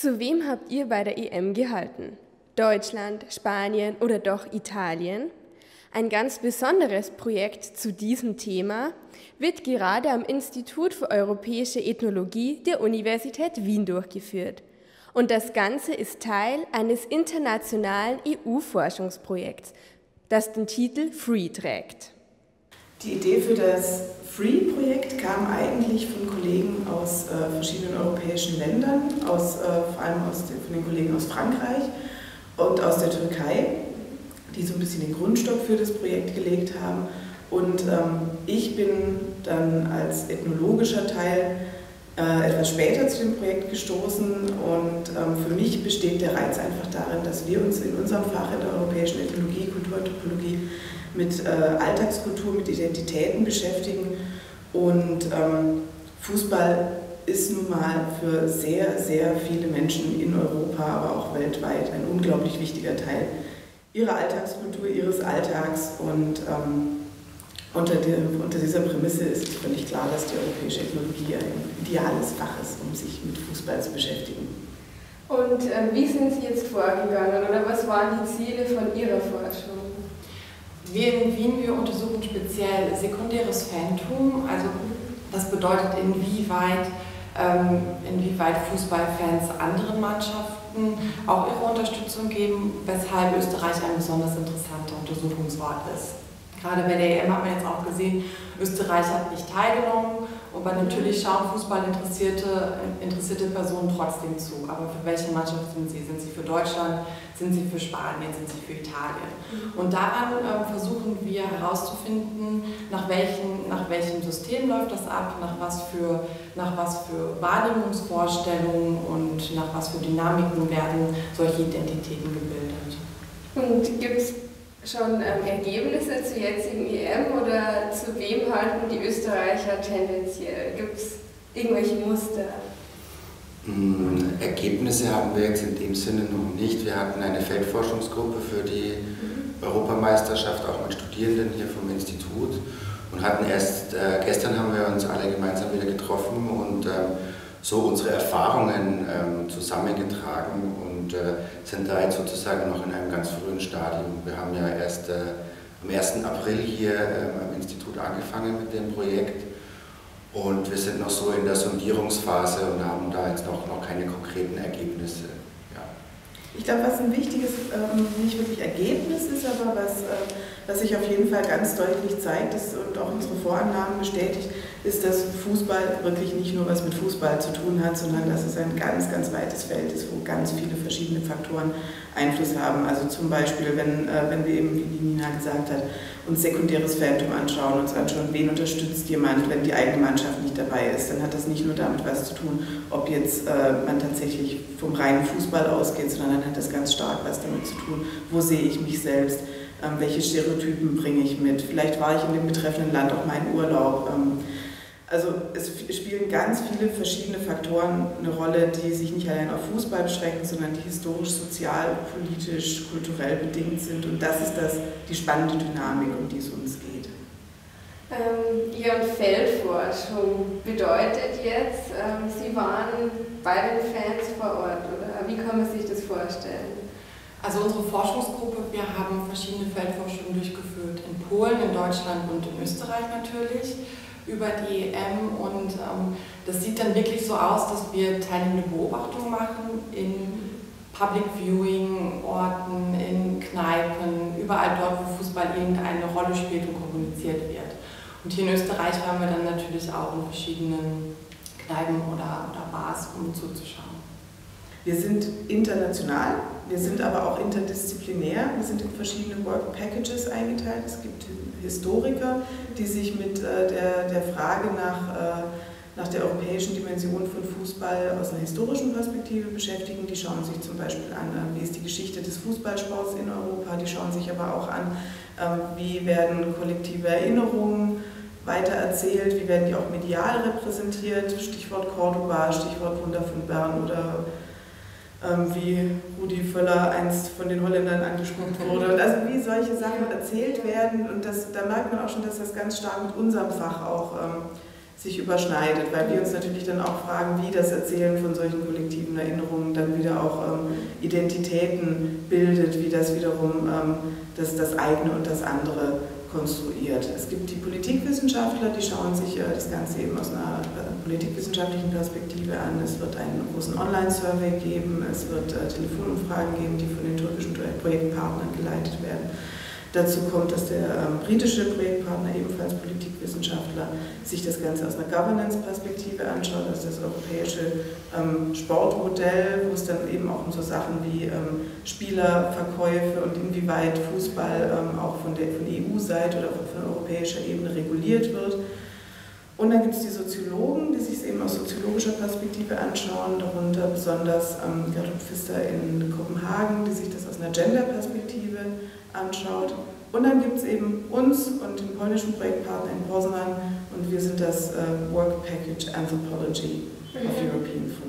Zu wem habt ihr bei der EM gehalten? Deutschland, Spanien oder doch Italien? Ein ganz besonderes Projekt zu diesem Thema wird gerade am Institut für europäische Ethnologie der Universität Wien durchgeführt. Und das Ganze ist Teil eines internationalen EU-Forschungsprojekts, das den Titel FREE trägt. Die Idee für das FREE-Projekt kam eigentlich von Kollegen aus äh, verschiedenen europäischen Ländern, aus, äh, vor allem aus, von den Kollegen aus Frankreich und aus der Türkei, die so ein bisschen den Grundstock für das Projekt gelegt haben. Und ähm, ich bin dann als ethnologischer Teil äh, etwas später zu dem Projekt gestoßen und ähm, für mich besteht der Reiz einfach darin, dass wir uns in unserem Fach in der europäischen Ethnologie, Kulturanthropologie mit äh, Alltagskultur, mit Identitäten beschäftigen und ähm, Fußball ist nun mal für sehr, sehr viele Menschen in Europa, aber auch weltweit ein unglaublich wichtiger Teil ihrer Alltagskultur, ihres Alltags und ähm, unter, die, unter, dieser Prämisse ist völlig klar, dass die europäische Ethnologie ein ideales Fach ist, um sich mit Fußball zu beschäftigen. Und äh, wie sind Sie jetzt vorgegangen oder was waren die Ziele von Ihrer Forschung? Wir in Wien, wir untersuchen speziell sekundäres Phantom, also das bedeutet inwieweit, ähm, inwieweit Fußballfans anderen Mannschaften auch ihre Unterstützung geben, weshalb Österreich ein besonders interessanter Untersuchungsort ist. Gerade bei der EM hat man jetzt auch gesehen, Österreich hat nicht teilgenommen, aber natürlich schauen Fußballinteressierte interessierte Personen trotzdem zu. Aber für welche Mannschaft sind sie? Sind sie für Deutschland? Sind sie für Spanien? Sind sie für Italien? Mhm. Und daran äh, versuchen wir herauszufinden, nach, welchen, nach welchem System läuft das ab, nach was für, nach was für Wahrnehmungsvorstellungen und nach was für Dynamiken werden solche Identitäten gebildet. Und gibt es schon ähm, Ergebnisse zur jetzigen EM oder zu wem halten die Österreicher tendenziell? Gibt es irgendwelche Muster? Hm, Ergebnisse haben wir jetzt in dem Sinne noch nicht. Wir hatten eine Feldforschungsgruppe für die mhm. Europameisterschaft, auch mit Studierenden hier vom Institut und hatten erst, äh, gestern haben wir uns alle gemeinsam wieder getroffen und ähm, so unsere Erfahrungen ähm, zusammengetragen und äh, sind da jetzt sozusagen noch in einem ganz frühen Stadium. Wir haben ja erst äh, am 1. April hier ähm, am Institut angefangen mit dem Projekt und wir sind noch so in der Sondierungsphase und haben da jetzt noch, noch keine konkreten Ergebnisse. Ja. Ich glaube, was ein wichtiges, ähm, nicht wirklich Ergebnis ist, aber was, äh, was sich auf jeden Fall ganz deutlich zeigt ist und auch unsere Vorannahmen bestätigt, ist, dass Fußball wirklich nicht nur was mit Fußball zu tun hat, sondern dass es ein ganz, ganz weites Feld ist, wo ganz viele verschiedene Faktoren Einfluss haben. Also zum Beispiel, wenn, äh, wenn wir eben, wie die Nina gesagt hat, uns sekundäres Phantom anschauen, uns anschauen, wen unterstützt jemand, wenn die eigene Mannschaft nicht dabei ist, dann hat das nicht nur damit was zu tun, ob jetzt äh, man tatsächlich vom reinen Fußball ausgeht, sondern dann hat das ganz stark was damit zu tun, wo sehe ich mich selbst, ähm, welche Stereotypen bringe ich mit, vielleicht war ich in dem betreffenden Land auch mal in Urlaub. Ähm, also es spielen ganz viele verschiedene Faktoren eine Rolle, die sich nicht allein auf Fußball beschränken, sondern die historisch, sozial, politisch, kulturell bedingt sind. Und das ist das, die spannende Dynamik, um die es uns geht. Ähm, Ihre Feldforschung bedeutet jetzt, ähm, Sie waren bei den Fans vor Ort, oder wie kann man sich das vorstellen? Also unsere Forschungsgruppe, wir haben verschiedene Feldforschungen durchgeführt, in Polen, in Deutschland und in Österreich natürlich über die EM und ähm, das sieht dann wirklich so aus, dass wir teilnehmende Beobachtungen machen in Public Viewing Orten, in Kneipen, überall dort, wo Fußball irgendeine Rolle spielt und kommuniziert wird. Und hier in Österreich waren wir dann natürlich auch in verschiedenen Kneipen oder, oder Bars, um zuzuschauen. Wir sind international, wir sind aber auch interdisziplinär. Wir sind in verschiedene Work Packages eingeteilt. Es gibt Historiker, die sich mit äh, der, der Frage nach, äh, nach der europäischen Dimension von Fußball aus einer historischen Perspektive beschäftigen. Die schauen sich zum Beispiel an, äh, wie ist die Geschichte des Fußballsports in Europa. Die schauen sich aber auch an, ähm, wie werden kollektive Erinnerungen weitererzählt, wie werden die auch medial repräsentiert. Stichwort Cordoba, Stichwort Wunder von Bern oder ähm, wie Rudi Völler einst von den Holländern angesprochen wurde. Und also wie solche Sachen erzählt werden. Und das, da merkt man auch schon, dass das ganz stark mit unserem Fach auch ähm, sich überschneidet, weil wir uns natürlich dann auch fragen, wie das Erzählen von solchen kollektiven Erinnerungen dann wieder auch ähm, Identitäten bildet, wie das wiederum ähm, das, das eine und das andere konstruiert. Es gibt die Politikwissenschaftler, die schauen sich äh, das Ganze eben aus einer äh, politikwissenschaftlichen Perspektive an. Es wird einen großen Online-Survey geben, es wird äh, Telefonumfragen geben, die von den türkischen Projektpartnern geleitet werden. Dazu kommt, dass der ähm, britische Projektpartner, ebenfalls Politikwissenschaftler, sich das Ganze aus einer Governance-Perspektive anschaut, also das europäische ähm, Sportmodell, wo es dann eben auch um so Sachen wie ähm, Spielerverkäufe und inwieweit Fußball ähm, auch von der von EU-Seite oder von europäischer Ebene reguliert wird. Und dann gibt es die Soziologen, die sich es eben aus soziologischer Perspektive anschauen, darunter besonders ähm, Gertrud Pfister in Kopenhagen, die sich das aus einer Gender-Perspektive anschaut. Und dann gibt es eben uns und den polnischen Projektpartner in Poznan und wir sind das äh, Work Package Anthropology of European Food.